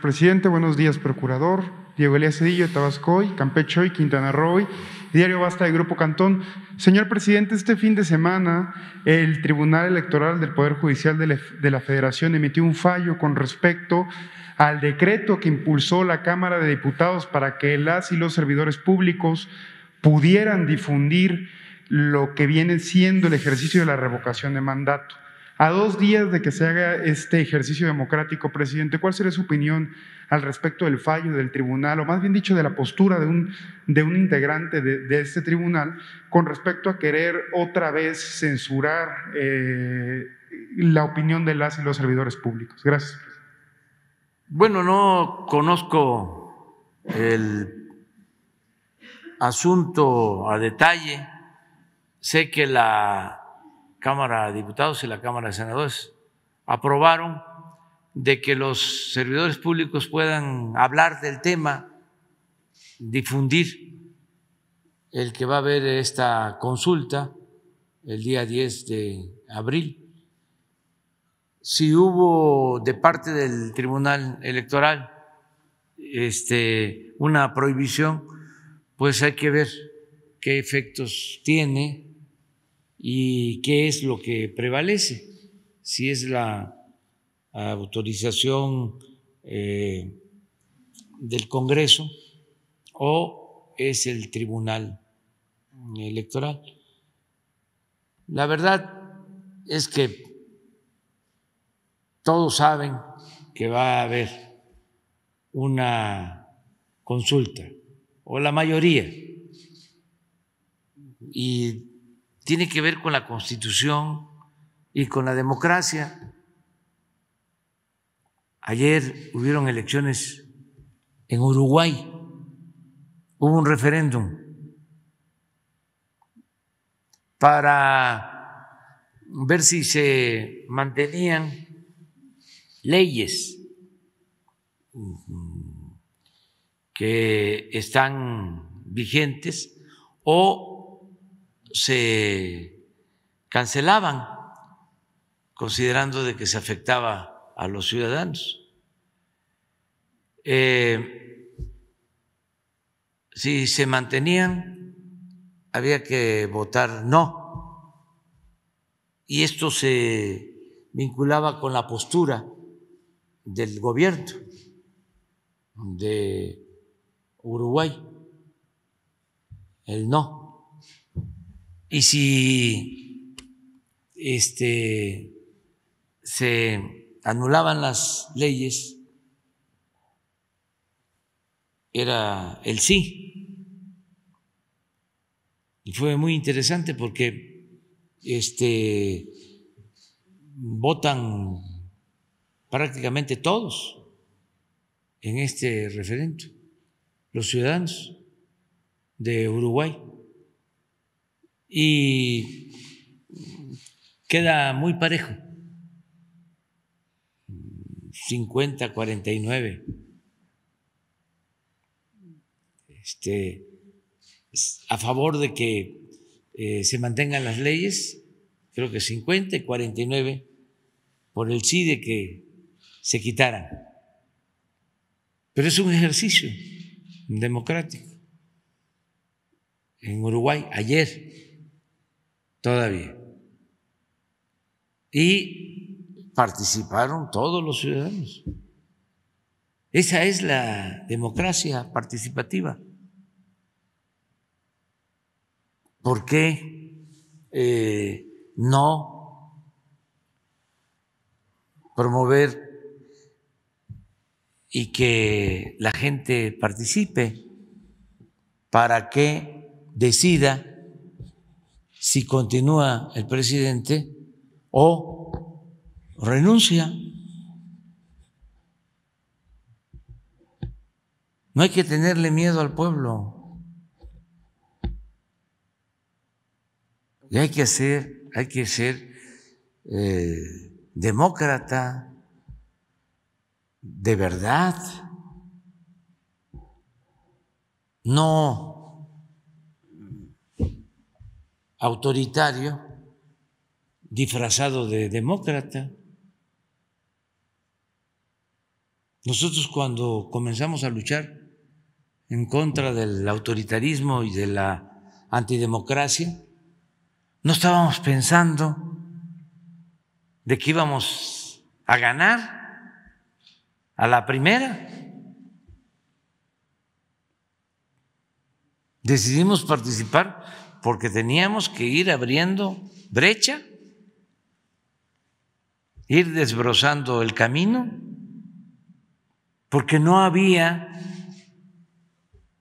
Presidente, buenos días, Procurador. Diego Elías Cedillo de Tabasco, Campeche y Quintana Roo, Diario Basta de Grupo Cantón. Señor Presidente, este fin de semana el Tribunal Electoral del Poder Judicial de la Federación emitió un fallo con respecto al decreto que impulsó la Cámara de Diputados para que las y los servidores públicos pudieran difundir lo que viene siendo el ejercicio de la revocación de mandato. A dos días de que se haga este ejercicio democrático, presidente, ¿cuál sería su opinión al respecto del fallo del tribunal, o más bien dicho, de la postura de un, integrante de, este tribunal con respecto a querer otra vez censurar eh, la opinión de las y los servidores públicos? Gracias. Bueno, no conozco el asunto a detalle. Sé que la Cámara de Diputados y la Cámara de Senadores aprobaron de que los servidores públicos puedan hablar del tema, difundir el que va a haber esta consulta el día 10 de abril. Si hubo de parte del Tribunal Electoral este, una prohibición, pues hay que ver qué efectos tiene y qué es lo que prevalece, si es la autorización eh, del Congreso o es el Tribunal Electoral. La verdad es que todos saben que va a haber una consulta, o la mayoría, y tiene que ver con la Constitución y con la democracia. Ayer hubieron elecciones en Uruguay, hubo un referéndum para ver si se mantenían leyes que están vigentes o se cancelaban considerando de que se afectaba a los ciudadanos. Eh, si se mantenían, había que votar no. Y esto se vinculaba con la postura del gobierno de Uruguay, el no. Y si este, se anulaban las leyes, era el sí. Y fue muy interesante porque este, votan prácticamente todos en este referendo, los ciudadanos de Uruguay y queda muy parejo. 50, 49. Este, a favor de que eh, se mantengan las leyes, creo que 50 y 49 por el sí de que se quitaran. Pero es un ejercicio democrático. En Uruguay, ayer, todavía. Y participaron todos los ciudadanos. Esa es la democracia participativa. ¿Por qué eh, no promover y que la gente participe para que decida si continúa el presidente o renuncia. No hay que tenerle miedo al pueblo. Y hay que ser, hay que ser eh, demócrata de verdad. No autoritario disfrazado de demócrata. Nosotros cuando comenzamos a luchar en contra del autoritarismo y de la antidemocracia, no estábamos pensando de que íbamos a ganar a la primera. Decidimos participar porque teníamos que ir abriendo brecha, ir desbrozando el camino, porque no había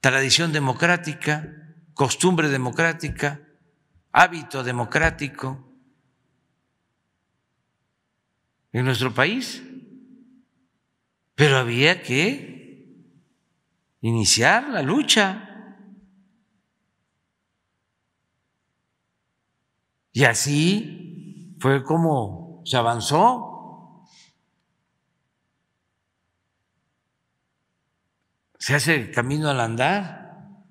tradición democrática, costumbre democrática, hábito democrático en nuestro país. Pero había que iniciar la lucha. Y así fue como se avanzó. Se hace el camino al andar.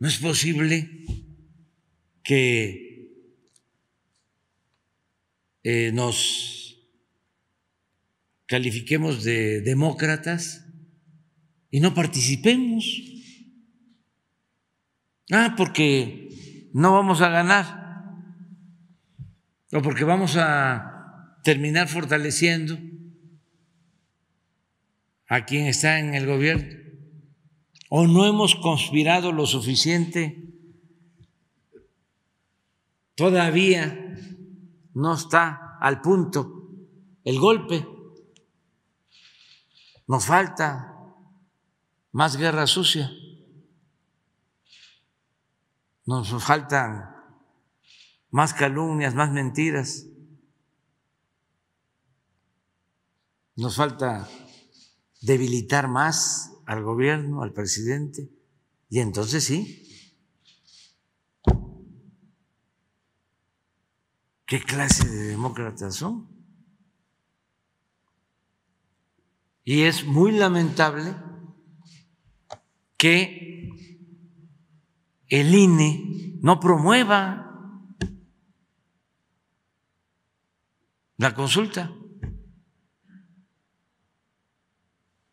No es posible que eh, nos califiquemos de demócratas y no participemos. Ah, porque no vamos a ganar. O porque vamos a terminar fortaleciendo a quien está en el gobierno. O no hemos conspirado lo suficiente, todavía no está al punto el golpe, nos falta más guerra sucia nos faltan más calumnias, más mentiras. Nos falta debilitar más al gobierno, al presidente, y entonces sí. ¿Qué clase de demócratas son? Y es muy lamentable que el INE no promueva la consulta.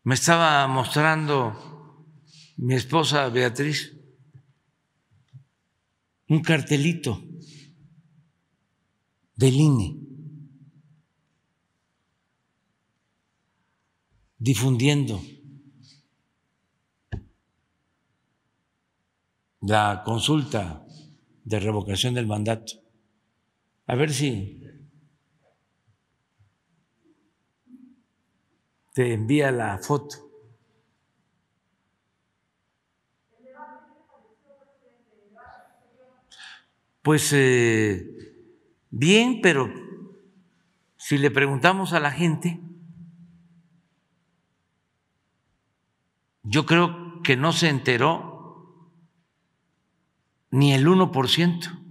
Me estaba mostrando mi esposa Beatriz un cartelito del INE difundiendo la consulta de revocación del mandato. A ver si te envía la foto. Pues eh, bien, pero si le preguntamos a la gente, yo creo que no se enteró ni el 1%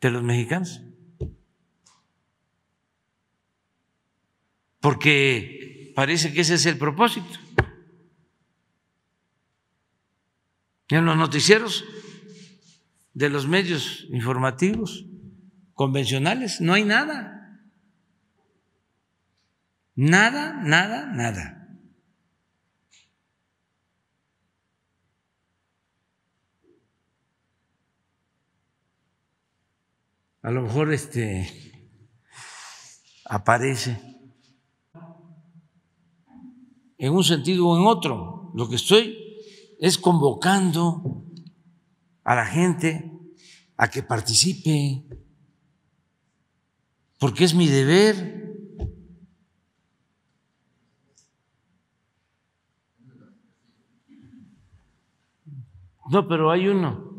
de los mexicanos. Porque parece que ese es el propósito. En los noticieros de los medios informativos convencionales no hay nada. Nada, nada, nada. A lo mejor este aparece en un sentido o en otro. Lo que estoy es convocando a la gente a que participe, porque es mi deber. No, pero hay uno.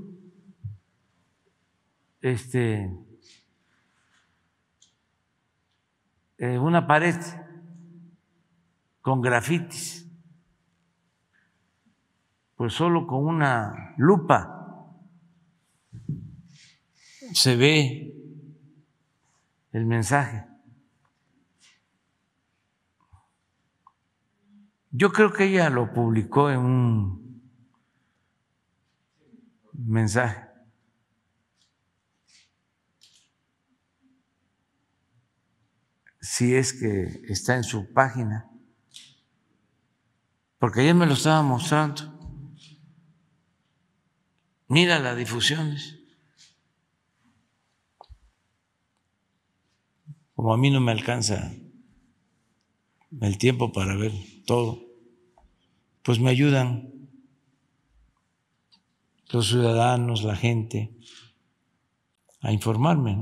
Este Eh, una pared con grafitis, pues solo con una lupa se ve el mensaje. Yo creo que ella lo publicó en un mensaje. Si es que está en su página, porque ayer me lo estaba mostrando. Mira las difusiones. Como a mí no me alcanza el tiempo para ver todo, pues me ayudan los ciudadanos, la gente, a informarme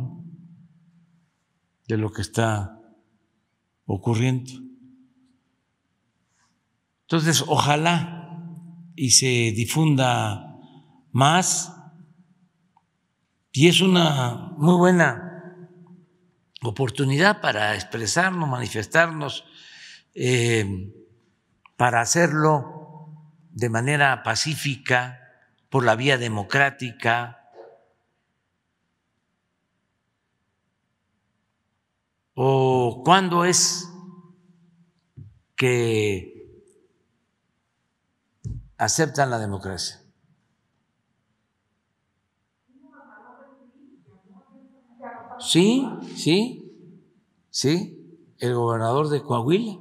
de lo que está ocurriendo. Entonces, ojalá y se difunda más y es una muy buena oportunidad para expresarnos, manifestarnos, eh, para hacerlo de manera pacífica, por la vía democrática, ¿O cuándo es que aceptan la democracia? Sí, sí, sí, el gobernador de Coahuila.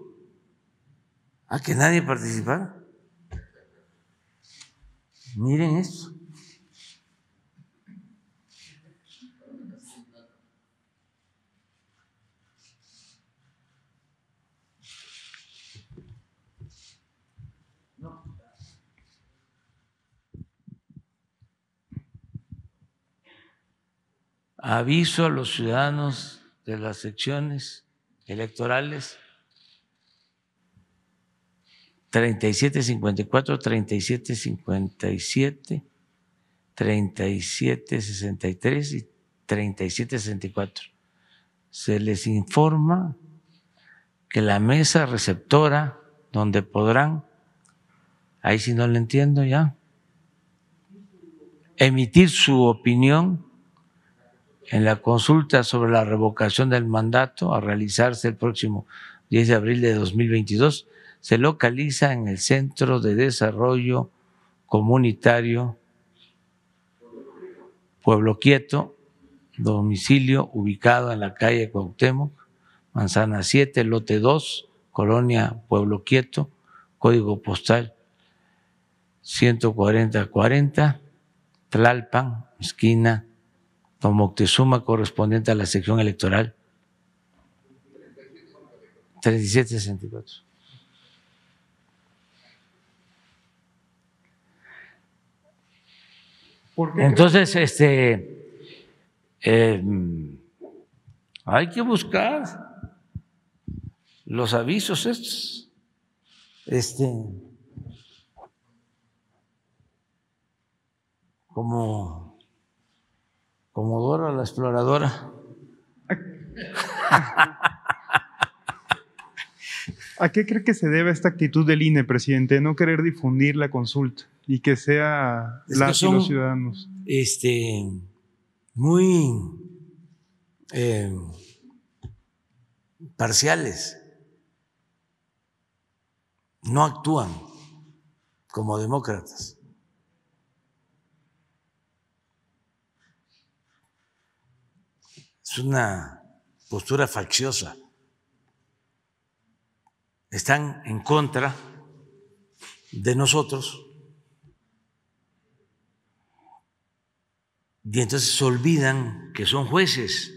A que nadie participara. Miren esto. Aviso a los ciudadanos de las secciones electorales 3754, 3757, 3763 y 3764. Se les informa que la mesa receptora donde podrán, ahí si no lo entiendo ya, emitir su opinión en la consulta sobre la revocación del mandato a realizarse el próximo 10 de abril de 2022 se localiza en el Centro de Desarrollo Comunitario Pueblo Quieto, domicilio ubicado en la calle Cuauhtémoc, Manzana 7, lote 2, Colonia Pueblo Quieto, código postal 14040, Tlalpan, esquina Moctezuma correspondiente a la sección electoral 3764. Entonces, este, em, hay que buscar los avisos estos. Este, como como Dora la exploradora. ¿A qué cree que se debe esta actitud del INE, presidente, no querer difundir la consulta y que sea la los ciudadanos? Este, muy eh, parciales. No actúan como demócratas. Es una postura facciosa. Están en contra de nosotros y entonces se olvidan que son jueces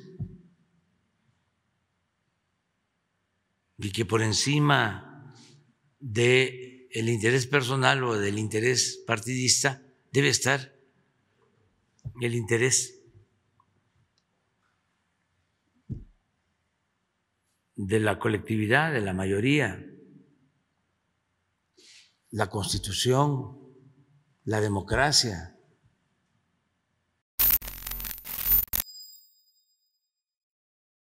y que por encima del el interés personal o del interés partidista debe estar el interés de la colectividad, de la mayoría, la constitución, la democracia.